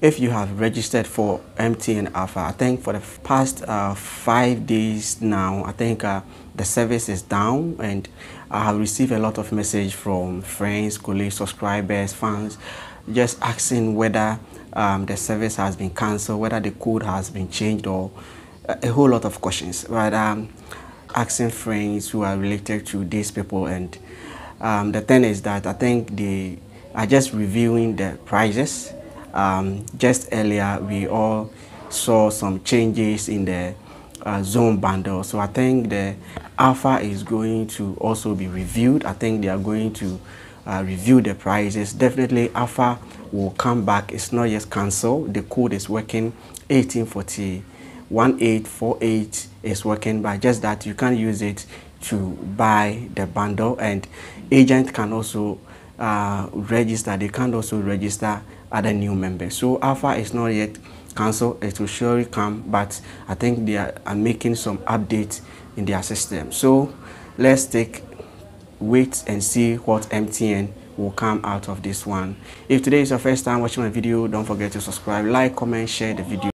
if you have registered for MTN AFA, I think for the past uh, five days now, I think uh, the service is down and I have received a lot of message from friends, colleagues, subscribers, fans, just asking whether um, the service has been cancelled, whether the code has been changed or a, a whole lot of questions. But um, asking friends who are related to these people and um, the thing is that I think they are just reviewing the prices um, just earlier, we all saw some changes in the uh, zone bundle. So I think the AFA is going to also be reviewed. I think they are going to uh, review the prices. Definitely AFA will come back. It's not yet cancelled. The code is working 1840. 1848 is working but just that you can use it to buy the bundle and agent can also uh, register they can also register other new members. So AFA is not yet cancelled. It will surely come, but I think they are, are making some updates in their system. So let's take wait and see what MTN will come out of this one. If today is your first time watching my video, don't forget to subscribe, like, comment, share the video.